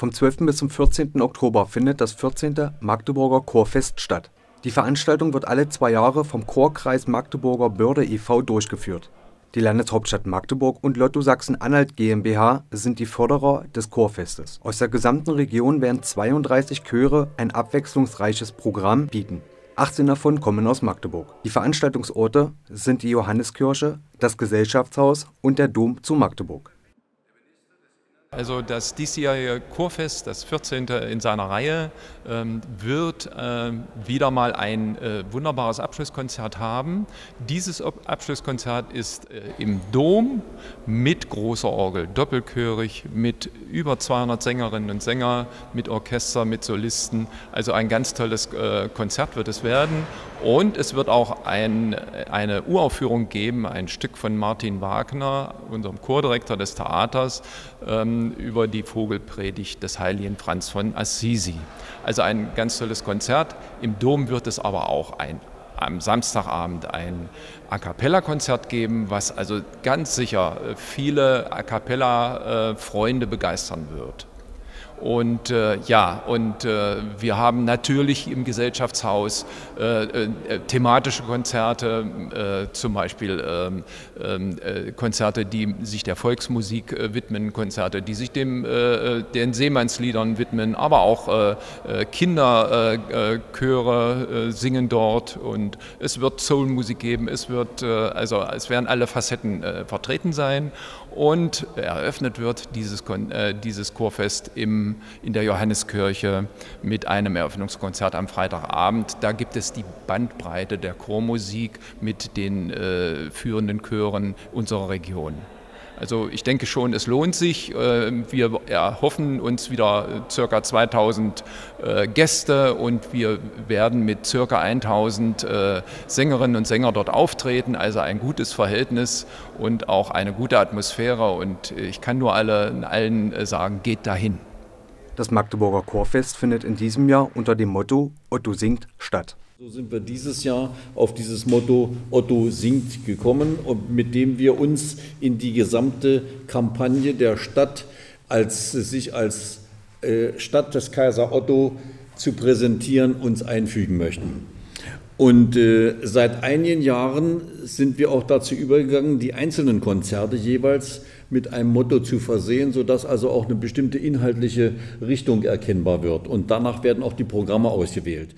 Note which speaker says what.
Speaker 1: Vom 12. bis zum 14. Oktober findet das 14. Magdeburger Chorfest statt. Die Veranstaltung wird alle zwei Jahre vom Chorkreis Magdeburger Börde e.V. durchgeführt. Die Landeshauptstadt Magdeburg und Lotto Sachsen-Anhalt GmbH sind die Förderer des Chorfestes. Aus der gesamten Region werden 32 Chöre ein abwechslungsreiches Programm bieten. 18 davon kommen aus Magdeburg. Die Veranstaltungsorte sind die Johanneskirche, das Gesellschaftshaus und der Dom zu Magdeburg.
Speaker 2: Also das diesjährige Chorfest, das 14. in seiner Reihe, ähm, wird äh, wieder mal ein äh, wunderbares Abschlusskonzert haben. Dieses Abschlusskonzert ist äh, im Dom mit großer Orgel, doppelchörig, mit über 200 Sängerinnen und Sängern, mit Orchester, mit Solisten. Also ein ganz tolles Konzert wird es werden. Und es wird auch ein, eine Uraufführung geben, ein Stück von Martin Wagner, unserem Chordirektor des Theaters, ähm, über die Vogelpredigt des heiligen Franz von Assisi. Also ein ganz tolles Konzert. Im Dom wird es aber auch ein am Samstagabend ein A cappella-Konzert geben, was also ganz sicher viele A cappella-Freunde begeistern wird. Und äh, ja, und äh, wir haben natürlich im Gesellschaftshaus äh, äh thematische Konzerte, äh, zum Beispiel ähm, ähm, äh, Konzerte, die sich der Volksmusik widmen, Konzerte, die sich dem, den Seemannsliedern widmen, aber auch Kinderchöre singen dort und es wird Soulmusik geben, es wird, also es werden alle Facetten vertreten sein und eröffnet wird dieses, dieses Chorfest im in der Johanneskirche mit einem Eröffnungskonzert am Freitagabend. Da gibt es die Bandbreite der Chormusik mit den äh, führenden Chören unserer Region. Also ich denke schon, es lohnt sich. Ähm, wir erhoffen uns wieder ca. 2000 äh, Gäste und wir werden mit ca. 1000 äh, Sängerinnen und Sängern dort auftreten. Also ein gutes Verhältnis und auch eine gute Atmosphäre. Und ich kann nur alle, allen sagen, geht dahin.
Speaker 1: Das Magdeburger Chorfest findet in diesem Jahr unter dem Motto Otto singt statt.
Speaker 3: So sind wir dieses Jahr auf dieses Motto Otto singt gekommen und mit dem wir uns in die gesamte Kampagne der Stadt als sich als äh, Stadt des Kaiser Otto zu präsentieren uns einfügen möchten. Und äh, seit einigen Jahren sind wir auch dazu übergegangen, die einzelnen Konzerte jeweils mit einem Motto zu versehen, sodass also auch eine bestimmte inhaltliche Richtung erkennbar wird. Und danach werden auch die Programme ausgewählt.